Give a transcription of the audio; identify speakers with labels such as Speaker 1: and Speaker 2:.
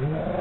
Speaker 1: Yeah.